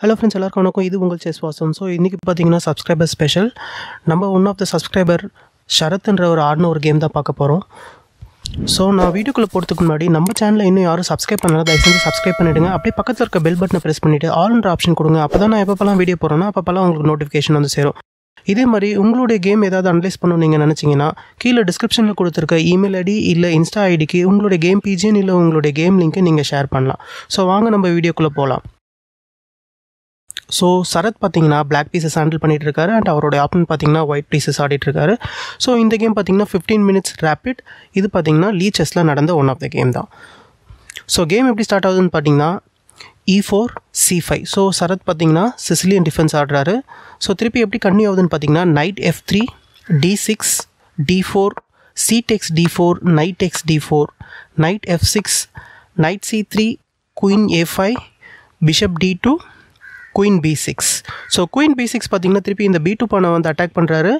Hello friends எல்லாருக்கும் வணக்கம். இது உங்கள் செஸ் வாசம். ஸோ இன்றைக்கி பார்த்தீங்கன்னா சப்ஸ்கிரைபர் ஸ்பெஷல் நம்ம ஒன் ஆஃப் த சப்ஸ்கிரைபர் ஷரத்ன்ற ஒரு ஆடின ஒரு கேம் தான் பார்க்க போகிறோம் ஸோ நான் வீடியோக்குள்ளே போகிறதுக்கு முன்னாடி நம்ம சேனலில் இன்னும் யாரும் சப்ஸ்கிரைப் பண்ணலாம் தயவு செஞ்சு சப்ஸ்கிரைப் பண்ணிவிடுங்க அப்படியே பக்கத்தில் இருக்க பெல் பட்டனை ப்ரெஸ் பண்ணிவிட்டு ஆல்ன்ற ஆப்ஷன் கொடுங்க. அப்போ தான் நான் எப்போலாம் வீடியோ போகிறேன்னா அப்போலாம் உங்களுக்கு நோட்டிஃபிகேஷன் வந்து சேரும். இதே மாதிரி உங்களுடைய கேம் ஏதாவது அனலைஸ் பண்ணணும் நீங்கள் நினச்சிங்கன்னா கீழே டிஸ்கிரிப்ஷனில் கொடுத்துருக்க இமெயில் ஐடி இல்லை இன்ஸ்டா ஐடிக்கு உங்களுடைய கேம் பிஜின் இல்லை உங்களுடைய கேம் லிங்க்கை நீங்கள் ஷேர் பண்ணலாம். ஸோ வாங்க நம்ம வீடியோக்குள்ளே போகலாம் ஸோ சரத் பார்த்தீங்கன்னா பிளாக் பீசஸ் ஹேண்டில் பண்ணிட்டு இருக்காரு அண்ட் அவரோட ஆப்பன் பார்த்தீங்கன்னா ஒயிட் பீசஸ் ஆடிட்டு இருக்காரு ஸோ இந்த கேம் பார்த்தீங்கன்னா ஃபிஃப்டீன் மினிட்ஸ் ரேப்பிட் இது பார்த்தீங்கன்னா லீ செஸ்ஸில் நடந்த ஒன் ஆஃப் த கேம் தான். ஸோ கேம் எப்படி ஸ்டார்ட் ஆகுதுன்னு பார்த்தீங்கன்னா e e four c five so Sarath பார்த்தீங்கன்னா சிசிலியன் டிஃபென்ஸ் ஆடுறாரு. ஸோ திருப்பி எப்படி கன்னியூ ஆகுதுன்னு பார்த்தீங்கன்னா knight f three d six d four c takes d four knight takes d four knight f six knight c three queen a five bishop d two queen b six so queen b six பார்த்தீங்கன்னா திருப்பி இந்த B two பானை வந்து attack பண்ணுறாரு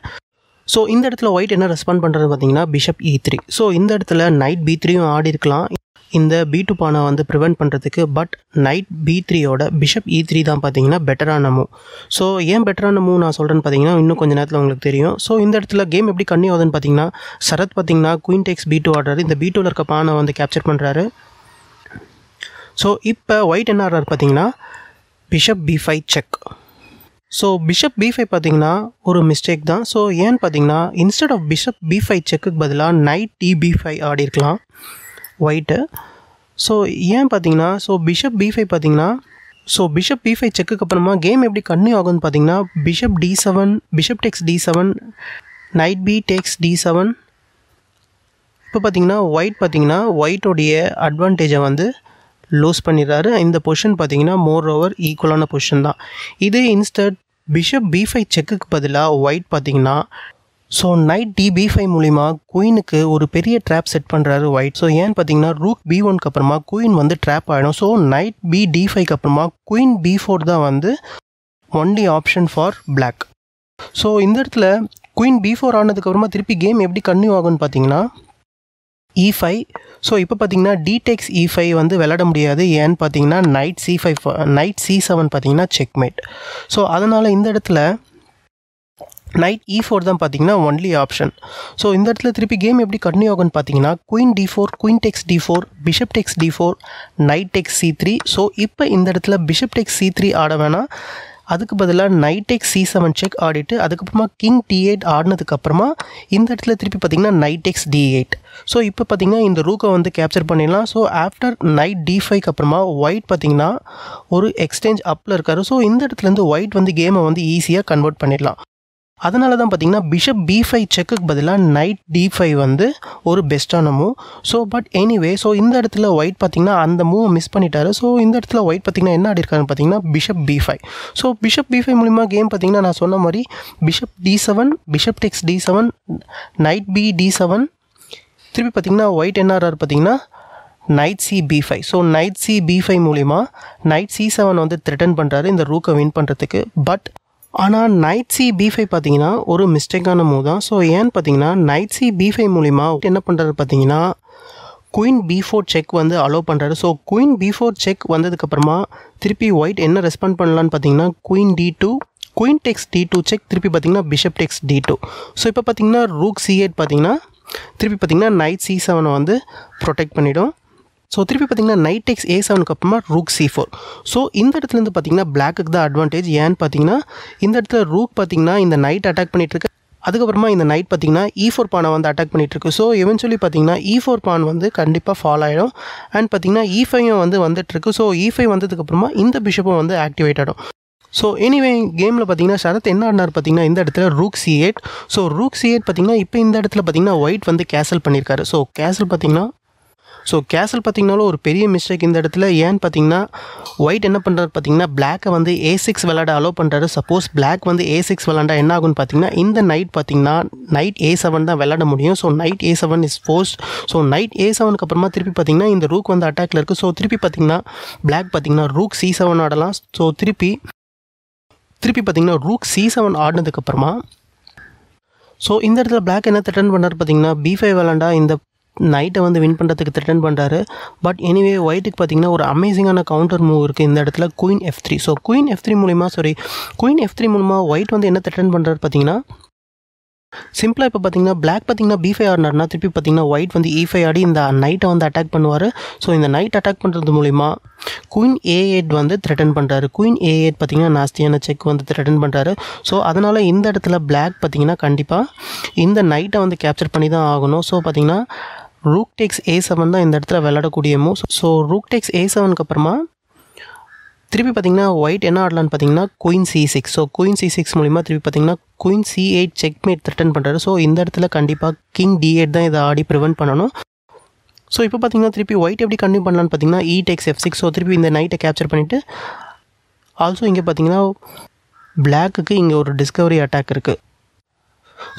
so இந்த இடத்துல white என்ன respond பண்ணுறது பார்த்தீங்கன்னா பிஷப் இ த்ரீ ஸோ இந்த இடத்துல நைட் பி த்ரீயும் ஆடி இருக்கலாம். இந்த பி டூ பானை வந்து ப்ரிவெண்ட் பண்ணுறதுக்கு பட் நைட் பி த்ரீயோட பிஷப் இ த்ரீ தான் பார்த்தீங்கன்னா பெட்டரான மூவ் ஸோ ஏன் பெட்டரான மூவ் நான் சொல்கிறேன்னு பார்த்தீங்கன்னா இன்னும் கொஞ்சம் நேரத்தில் உங்களுக்கு தெரியும். ஸோ இந்த இடத்துல கேம் எப்படி கண்ணி ஆகுதுன்னு பார்த்தீங்கன்னா சரத் பார்த்தீங்கன்னா குயின் டெக்ஸ் பி டூ ஆடுறாரு. இந்த பி டூவில் இருக்க பானை வந்து கேப்சர் பண்ணுறாரு ஸோ இப்போ ஒயிட் என்ன ஆடுறாரு பார்த்தீங்கன்னா bishop b five check so bishop b five பார்த்தீங்கன்னா ஒரு மிஸ்டேக் தான். ஸோ ஏன்னு பார்த்தீங்கன்னா instead of bishop b five செக்குக்கு பதிலாக நைட் டி பி ஃபைவ் ஆடிருக்கலாம் ஒயிட்டு ஸோ ஏன் பார்த்தீங்கன்னா ஸோ பிஷப் பி ஃபைவ் பார்த்தீங்கன்னா ஸோ பிஷப் பி ஃபைவ் செக்குக்கு அப்புறமா கேம் எப்படி கன்னியூ ஆகும்னு பார்த்தீங்கன்னா bishop d seven bishop takes d seven knight b takes d seven இப்போ பார்த்தீங்கன்னா ஒயிட் பார்த்தீங்கன்னா ஒயிட்டோடைய அட்வான்டேஜை வந்து லூஸ் பண்ணிடுறாரு இந்த பொசிஷன் பார்த்தீங்கன்னா மோர் ஓவர் ஈக்குவலான பொசிஷன் தான். இதே இன்ஸ்டட் பிஷப் பி ஃபைவ் செக்குக்கு பதிலாக ஒயிட் பார்த்தீங்கன்னா so knight d b five மூலிமா குயினுக்கு ஒரு பெரிய ட்ராப் செட் பண்ணுறாரு ஒயிட் ஸோ ஏன்னு பார்த்தீங்கன்னா ரூக் பி ஒன்க்கு அப்புறமா குயின் வந்து ட்ராப் ஆகிடும் ஸோ நைட் பி டி ஃபைவ்க்கு அப்புறமா குயின் பி ஃபோர் தான் வந்து only option for black so இந்த இடத்துல குயின் பி ஃபோர் ஆனதுக்கப்புறமா திருப்பி கேம் எப்படி கன்டினியூ ஆகும்னு பார்த்தீங்கன்னா E இ ஃபைவ் ஸோ இப்போ பார்த்தீங்கன்னா டிடெக்ஸ் இ e ஃபைவ் வந்து விளாட முடியாது. ஏன்னு பார்த்தீங்கன்னா knight c five knight c seven பார்த்தீங்கன்னா செக்மேட் ஸோ அதனால் இந்த இடத்துல நைட் இ ஃபோர் தான் பார்த்தீங்கன்னா ஒன்லி ஆப்ஷன் ஸோ இந்த இடத்துல திருப்பி கேம் எப்படி கன்டினியூ ஆகும்னு பார்த்தீங்கன்னா queen d four queen takes d four bishop takes d four knight takes c three so இப்போ இந்த இடத்துல பிஷப் டெக்ஸ் சி த்ரீ ஆட வேணாம். அதுக்கு பதிலாக நைட் சி செவன் செக் ஆடிட்டு அதுக்கப்புறமா கிங் டி எயிட் ஆடினதுக்கப்புறமா இந்த இடத்துல திருப்பி பார்த்திங்கன்னா நைட் டி எயிட் ஸோ இப்போ பார்த்திங்கன்னா இந்த ரூக்கை வந்து கேப்சர் பண்ணிடலாம். ஸோ ஆஃப்டர் நைட் டி ஃபைவ்க்கு அப்புறமா ஒயிட் பார்த்தீங்கன்னா ஒரு எக்ஸ்சேஞ்ச் அப்பில் இருக்கார். ஸோ இந்த இடத்துலேருந்து ஒயிட் வந்து கேமை வந்து ஈஸியாக கன்வெர்ட் பண்ணிடலாம். அதனால தான் பார்த்தீங்கன்னா பிஷப் பி ஃபைவ் செக்குக்கு பதிலாக நைட் டி ஃபைவ் வந்து ஒரு பெஸ்ட்டான move so but anyway so இந்த இடத்துல ஒயிட் பார்த்தீங்கன்னா அந்த மூவை மிஸ் பண்ணிட்டாரு. ஸோ இந்த இடத்துல ஒயிட் பார்த்தீங்கன்னா என்ன ஆடிருக்காருன்னு பார்த்தீங்கன்னா bishop B five so bishop B five மூலிமா கேம் பார்த்தீங்கன்னா நான் சொன்ன மாதிரி bishop D seven bishop takes D seven knight B D seven திருப்பி பார்த்தீங்கன்னா ஒயிட் என்ன ஆறாரு பார்த்தீங்கன்னா knight C B five so knight C B five மூலிமா நைட் சி செவன் வந்து த்ரெட்டன் பண்ணுறாரு இந்த ரூக்கை வின் பண்ணுறதுக்கு பட் ஆனால் நைட் சி பி ஃபைவ் பார்த்தீங்கன்னா ஒரு மிஸ்டேக்கான மூவ் தான். ஸோ ஏன்னு பார்த்தீங்கன்னா நைட் சி பி ஃபைவ் மூலிமா என்ன பண்ணுறாரு பார்த்தீங்கன்னா குயின் பி ஃபோர் செக் வந்து அலோவ் பண்ணுறாரு so queen b four check வந்ததுக்கப்புறமா திருப்பி ஒயிட் என்ன ரெஸ்பாண்ட் பண்ணலான்னு பார்த்தீங்கன்னா queen d two queen takes d two check திருப்பி பார்த்தீங்கன்னா bishop takes d two so இப்போ பார்த்தீங்கன்னா ரூக் சி எயிட் பார்த்தீங்கன்னா திருப்பி பார்த்தீங்கன்னா நைட் சி செவனை வந்து ப்ரொடெக்ட் பண்ணிவிடும் ஸோ திருப்பி பார்த்தீங்கன்னா நைட் எக்ஸ் ஏ செவனுக்கு அப்புறமா ரூக் சி ஃபோர் ஸோ இந்த இடத்துலேருந்து பார்த்தீங்கன்னா பிளாக்குக்கு தான் அட்வான்டேஜ் ஏன்னு பார்த்தீங்கன்னா இந்த இடத்துல ரூக் பார்த்தீங்கன்னா இந்த நைட் அட்டாக் பண்ணிட்டு அதுக்கப்புறமா இந்த நைட் பார்த்தீங்கன்னா இ ஃபோர் பானை வந்து அட்டாக் பண்ணிட்டு இருக்கு ஸோ எவென்ச்சுவலி பார்த்தீங்கன்னா இ ஃபோர் பான் வந்து கண்டிப்பாக ஃபால் ஆகிடும் அண்ட் பார்த்தீங்கன்னா e இ ஃபைவும் வந்து வந்துட்டுருக்கு. ஸோ இ ஃபைவ் வந்ததுக்கப்புறமா இந்த பிஷப்பும் வந்து ஆக்டிவேட் ஆகிடும் ஸோ எனிவே கேமில் பார்த்தீங்கன்னா சரத் என்ன ஆடினார் பார்த்தீங்கன்னா இந்த இடத்துல rook c eight so rook c eight பார்த்தீங்கன்னா இப்போ இந்த இடத்துல பார்த்தீங்கன்னா ஒயிட் வந்து கேசல் பண்ணியிருக்காரு. ஸோ கேசல் பார்த்தீங்கன்னா ஸோ கேசல் பார்த்தீங்கனாலும் ஒரு பெரிய மிஸ்டேக் இந்த இடத்துல. ஏன்னு பார்த்தீங்கன்னா ஒயிட் என்ன பண்ணுறாரு பார்த்தீங்கன்னா பிளாக்கை வந்து ஏ சிக்ஸ் விளாட அலோவ் பண்ணுறாரு சப்போஸ் பிளாக் வந்து ஏ சிக்ஸ் விளாண்டா என்ன ஆகும்னு பார்த்தீங்கன்னா இந்த நைட் பார்த்தீங்கன்னா நைட் ஏ செவன் தான் விளாட முடியும். So knight a seven is force so knight a செவனுக்கு அப்புறமா திருப்பி பார்த்தீங்கன்னா இந்த ரூக் வந்து அட்டாக்ல இருக்குது ஸோ திருப்பி பார்த்தீங்கன்னா பிளாக் பார்த்தீங்கன்னா ரூக் சி செவன் ஆடலாம். ஸோ திருப்பி திருப்பி பார்த்தீங்கன்னா ரூக் சி செவன் ஆடினதுக்கப்புறமா ஸோ இந்த இடத்துல பிளாக் என்ன த்ரெட்டன் பண்ணார் பார்த்தீங்கன்னா பி ஃபைவ் விளாண்டா இந்த நைட்டை வந்து வின் பண்ணுறதுக்கு த்ரிட்டன் பண்ணுறாரு பட் எனிவே ஒயிட்டுக்கு பார்த்தீங்கன்னா ஒரு அமேசிங்கான கவுண்டர் மூவ் இருக்குது இந்த இடத்துல queen f three so queen f three மூலிமா சாரி குயின் எஃப் த்ரீ மூலிமா ஒயிட் வந்து என்ன த்ரிட்டன் பண்ணுறாரு பார்த்தீங்கன்னா சிம்பிளாக இப்போ பார்த்தீங்கன்னா பிளாக் பார்த்தீங்கன்னா பி ஃபைவ் ஆடினார்னா திருப்பி பார்த்தீங்கன்னா ஒயிட் வந்து e இ ஃபைவ் ஆடி இந்த நைட்டை வந்து அட்டாக் பண்ணுவார். ஸோ இந்த நைட் அட்டாக் பண்ணுறது மூலிமா குயின் ஏ எயிட் வந்து த்ரெட்டன் பண்ணுறாரு குயின் ஏ எயிட் பார்த்தீங்கன்னா நாஸ்தியான செக் வந்து த்ரெட்டன் பண்ணுறாரு ஸோ அதனால் இந்த இடத்துல பிளாக் பார்த்தீங்கன்னா கண்டிப்பாக இந்த நைட்டை வந்து கேப்சர் பண்ணி தான் ஆகணும். ஸோ பார்த்தீங்கன்னா ரூக் டெக்ஸ் ஏ செவன் தான் இந்த இடத்துல விளையாடக்கூடிய move so rook takes a செவனுக்கு அப்புறமா திருப்பி பார்த்தீங்கன்னா ஒயிட் என்ன ஆடலான்னு பார்த்தீங்கன்னா queen c six so queen c six மூலிமா திருப்பி பார்த்தீங்கன்னா queen c eight checkmate threaten பண்ணுறாரு ஸோ இந்த இடத்துல கண்டிப்பாக கிங் டி எயிட் தான் இதை ஆடி ப்ரிவெண்ட் பண்ணணும். ஸோ இப்போ பார்த்தீங்கன்னா திருப்பி ஒயிட் எப்படி கண்டினியூ பண்ணலான்னு பார்த்தீங்கன்னா e takes f six so திருப்பி இந்த நைட்டை கேப்சர் பண்ணிவிட்டு ஆல்சோ இங்கே பார்த்தீங்கன்னா பிளாக்குக்கு இங்கே ஒரு டிஸ்கவரி அட்டாக் இருக்குது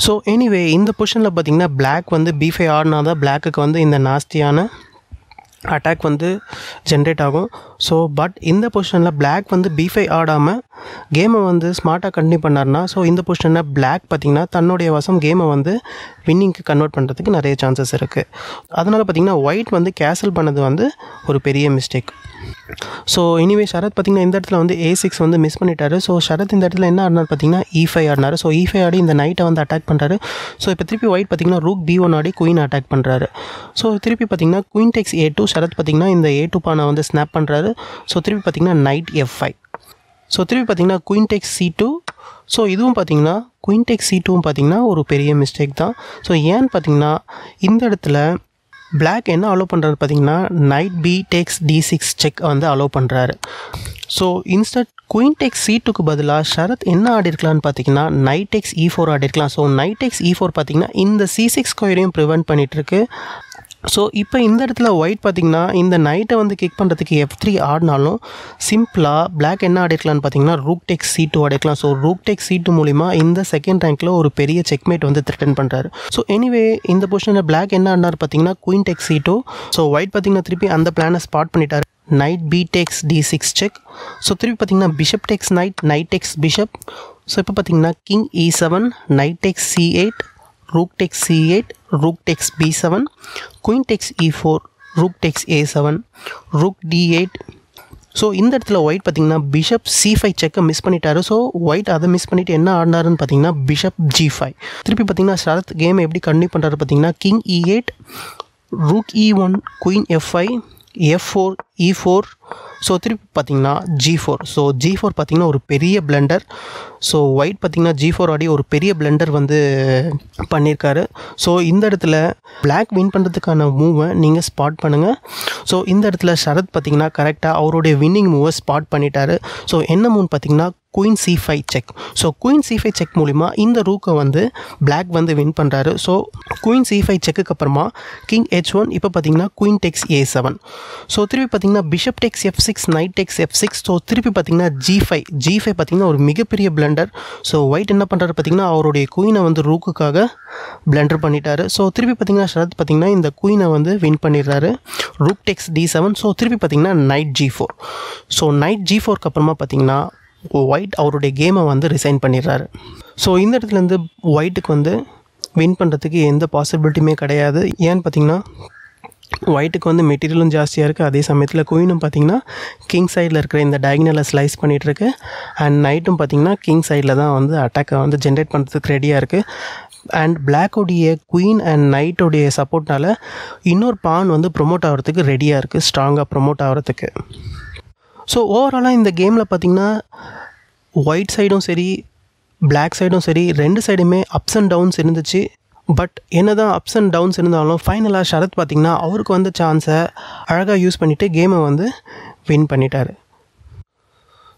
ஸோ எனிவே இந்த பொசிஷனில் பார்த்தீங்கன்னா பிளாக் வந்து பிஃபை ஆடினா தான் பிளாக்குக்கு வந்து இந்த நாஸ்தியான அட்டாக் வந்து ஜென்ரேட் ஆகும். ஸோ பட் இந்த பொசிஷனில் பிளாக் வந்து பீஃபை ஆடாமல் கேமை வந்து ஸ்மார்ட்டாக கண்டினியூ பண்ணார்னா ஸோ இந்த பொசிஷனில் பிளாக் பார்த்திங்கன்னா தன்னுடைய வசம் கேமை வந்து வின்னிங்க்கு கன்வெர்ட் பண்ணுறதுக்கு நிறைய சான்சஸ் இருக்குது அதனால் பார்த்திங்கன்னா ஒயிட் வந்து கேன்சல் பண்ணது வந்து ஒரு பெரிய மிஸ்டேக் ஸோ இனிவே ஷரத் பார்த்திங்கன்னா இந்த இடத்துல வந்து ஏ சிக்ஸ் வந்து மிஸ் பண்ணிட்டாரு. ஸோ சரத் இந்த இடத்துல என்ன ஆடினார் பார்த்தீங்கன்னா இ e ஃபைவ் ஆடினார். ஸோ இ e ஃபைவ் ஆடி இந்த நைட்டை வந்து அட்டாக் பண்ணுறாரு ஸோ இப்போ திருப்பி ஒயிட் பார்த்தீங்கன்னா ரூக் பி ஒன் ஆடி குயின் அட்டாக் பண்ணுறாரு ஸோ திருப்பி பார்த்திங்கன்னா queen takes a two Sharath பார்த்திங்கன்னா இந்த ஏ டூ பானை வந்து ஸ்னாப் பண்ணுறாரு ஸோ திருப்பி பார்த்தீங்கன்னா நைட் எஃப் ஃபைவ் ஸோ திருப்பி பார்த்தீங்கன்னா queen takes c two so இதுவும் பார்த்தீங்கன்னா குயின் டெக்ஸ் சி டூவும் பார்த்திங்கன்னா ஒரு பெரிய மிஸ்டேக் தான். ஸோ ஏன்னு பார்த்தீங்கன்னா இந்த இடத்துல பிளாக் என்ன அலோவ் பண்ணுறாரு பார்த்தீங்கன்னா knight b takes d six check வந்து அலோவ் பண்ணுறாரு so instead queen takes c டூக்கு பதிலாக ஷரத் என்ன ஆடிருக்கலாம்னு பார்த்தீங்கன்னா knight takes e four ஆடிருக்கலாம் so knight takes e four பார்த்தீங்கன்னா இந்த சி சிக்ஸ் ஸ்கொயரையும் ப்ரிவெண்ட் பண்ணிகிட்ருக்கு ஸோ இப்போ இந்த இடத்துல ஒயிட் பார்த்தீங்கன்னா இந்த நைட்டை வந்து கிக் பண்ணுறதுக்கு எஃப் த்ரீ ஆடினாலும் சிம்பிளாக பிளாக் என்ன ஆடிருக்கலாம்னு பார்த்தீங்கன்னா rook takes c two ஆடிருக்கலாம். So rook take c two மூலிமா இந்த செகண்ட் ரேங்க்கில் ஒரு பெரிய செக்மேட் வந்து த்ரெட்டன் பண்ணுறாரு ஸோ எனிவே இந்த பொசிஷனில் பிளாக் என்ன ஆடினார் பார்த்தீங்கன்னா queen take c two so white பார்த்தீங்கன்னா திருப்பி அந்த பிளானை ஸ்பாட் பண்ணிட்டார். Knight b takes d six check so திருப்பி பார்த்தீங்கன்னா bishop takes knight knight takes bishop so இப்போ பார்த்தீங்கன்னா king e seven knight takes c eight rook takes c eight rook takes b7 queen takes e4 rook takes a7 rook d8 so இந்த இடத்துல white பார்த்தீங்கன்னா bishop c five செக்கை miss பண்ணிட்டாரு. So white அதை miss பண்ணிவிட்டு என்ன ஆடினாருன்னு பார்த்தீங்கன்னா bishop G five திருப்பி பார்த்தீங்கன்னா சரத் கேம் எப்படி கண்டினியூ பண்ணுறாரு பார்த்தீங்கன்னா king e eight rook e one queen f five f four e four so திருப்பி பார்த்தீங்கன்னா g four so g four பார்த்தீங்கன்னா ஒரு பெரிய பிளெண்டர் ஸோ ஒயிட் பார்த்தீங்கன்னா ஜி ஃபோர் ஆடி ஒரு பெரிய பிளெண்டர் வந்து பண்ணியிருக்காரு. ஸோ இந்த இடத்துல பிளாக் வின் பண்ணுறதுக்கான மூவை நீங்கள் ஸ்பாட் பண்ணுங்கள் ஸோ இந்த இடத்துல சரத் பார்த்தீங்கன்னா கரெக்டாக அவருடைய வின்னிங் மூவை ஸ்பாட் பண்ணிட்டாரு. ஸோ என்ன மூவ் பார்த்தீங்கன்னா queen C five check so queen C five check மூலிமா இந்த ரூக்கை வந்து பிளாக் வந்து வின் பண்ணுறாரு ஸோ குயின் சி ஃபைவ் செக்குக்கு அப்புறமா கிங் ஹெச் ஒன் இப்போ பார்த்தீங்கன்னா queen takes a seven so திருப்பி பார்த்தீங்கன்னா பார்த்தீங்கன்னா bishop takes f six knight takes f six so திருப்பி பார்த்தீங்கன்னா ஜி ஃபைவ் ஜி ஃபைவ் பார்த்தீங்கன்னா ஒரு மிகப்பெரிய பிளண்டர் ஸோ ஒயிட் என்ன பண்ணுறாரு பார்த்தீங்கன்னா அவருடைய குயினை வந்து ரூக்குக்காக பிளண்டர் பண்ணிட்டாரு. ஸோ திருப்பி பார்த்தீங்கன்னா ஷரத் பார்த்தீங்கன்னா இந்த குயினை வந்து வின் பண்ணிடுறாரு. Rook takes d seven so திருப்பி பார்த்தீங்கன்னா knight g four so knight g ஃபோருக்கு அப்புறமா பார்த்தீங்கன்னா ஒயிட் அவருடைய கேமை வந்து ரிசைன் பண்ணிடுறாரு. ஸோ இந்த இடத்துலேருந்து ஒயிட்டுக்கு வந்து வின் பண்ணுறதுக்கு எந்த பாசிபிலிட்டியுமே கிடையாது. ஏன்னு பார்த்தீங்கன்னா ஒயிட்டுக்கு வந்து மெட்டீரியலும் ஜாஸ்தியாக இருக்குது அதே சமயத்தில் குயினும் பார்த்தீங்கன்னா கிங் சைடில் இருக்கிற இந்த டயக்னலை ஸ்லைஸ் பண்ணிகிட்ருக்கு அண்ட் நைட்டும் பார்த்தீங்கன்னா கிங் சைடில் தான் வந்து அட்டாக்கை வந்து ஜென்ரேட் பண்ணுறதுக்கு ரெடியாக இருக்குது அண்ட் பிளாக்கோடைய குயின் அண்ட் நைட்டோடைய சப்போர்ட்னால் இன்னொரு பான் வந்து ப்ரொமோட் ஆகிறதுக்கு ரெடியாக இருக்குது ஸ்ட்ராங்காக ப்ரொமோட் ஆகிறதுக்கு. ஸோ ஓவராலாக இந்த கேமில் பார்த்திங்கன்னா ஒயிட் சைடும் சரி பிளாக் சைடும் சரி ரெண்டு சைடுமே அப்ஸ் அண்ட் டவுன்ஸ் இருந்துச்சு. பட் என்ன தான் அப்ஸ் அண்ட் டவுன்ஸ் இருந்தாலும் ஃபைனலாக ஷரத் பார்த்திங்கன்னா அவருக்கு வந்த சான்ஸை அழகாக யூஸ் பண்ணிவிட்டு கேமை வந்து வின் பண்ணிட்டார்.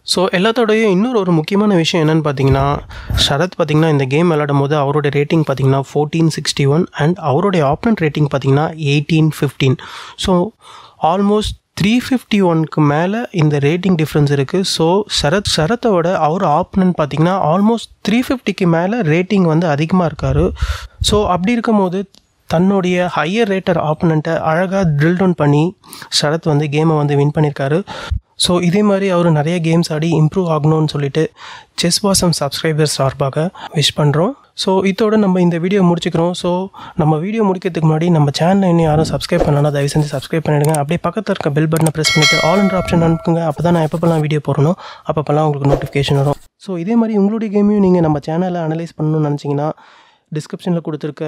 ஸோ எல்லாத்தோடையும் இன்னொரு ஒரு முக்கியமான விஷயம் என்னென்னு பார்த்தீங்கன்னா ஷரத் பார்த்திங்கன்னா இந்த கேம் விளையாடும் போது அவருடைய ரேட்டிங் பார்த்திங்கன்னா ஃபோர்டீன் சிக்ஸ்டி ஒன் அண்ட் அவருடைய ஆப்னண்ட் ரேட்டிங் பார்த்திங்கன்னா eighteen fifteen so almost three fifty ஒன்க்கு மேலே இந்த ரேட்டிங் டிஃப்ரென்ஸ் இருக்குது ஸோ சரத் சரத்தோட அவர் ஆப்னன்ட் பார்த்தீங்கன்னா ஆல்மோஸ்ட் த்ரீ ஃபிஃப்டிக்கு மேலே ரேட்டிங் வந்து அதிகமாக இருக்கார். ஸோ அப்படி இருக்கும்போது தன்னுடைய ஹையர் ரேட்டர் ஆப்பனண்ட்டை அழகாக ட்ரில் டவுன் பண்ணி சரத் வந்து கேமை வந்து வின் பண்ணியிருக்காரு ஸோ இதே மாதிரி அவர் நிறைய கேம்ஸ் ஆடி இம்ப்ரூவ் ஆகணும்னு சொல்லிட்டு செஸ் வாசம் சப்ஸ்கிரைபர்ஸ் சார்பாக விஷ் பண்ணுறோம் ஸோ இதோட நம்ம இந்த வீடியோ முடிச்சுக்கிறோம். ஸோ நம்ம வீடியோ முடிக்கிறதுக்கு முன்னாடி நம்ம சேனலை இன்னும் யாரும் சப்ஸ்கிரைப் பண்ணலாம் தயவு செஞ்சு சப்ஸ்கிரைப் பண்ணிடுங்க. அப்படியே பக்கத்தில் இருக்க பெல் பட்டனை ப்ரெஸ் பண்ணிவிட்டு ஆல் அண்ட் ஆப்ஷன் அனுப்புங்க அப்போ தான் நான் எப்பப்பெல்லாம் வீடியோ போடணும் அப்பப்பெல்லாம் உங்களுக்கு நோட்டிஃபிகேஷன் வரும். ஸோ இதே மாதிரி உங்களுடைய கேமையும் நீங்கள் நம்ம சேனலை அனலைஸ் பண்ணணும்னு நினச்சிங்கன்னா டிஸ்கிரிப்ஷனில் கொடுத்துருக்க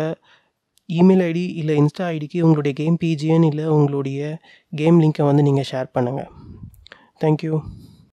இமெயில் ஐடி இல்லை இன்ஸ்டா ஐடிக்கு உங்களுடைய கேம் பிஜிஎன் இல்லை உங்களுடைய கேம் லிங்க்கை வந்து நீங்கள் ஷேர் பண்ணுங்கள் Thank you.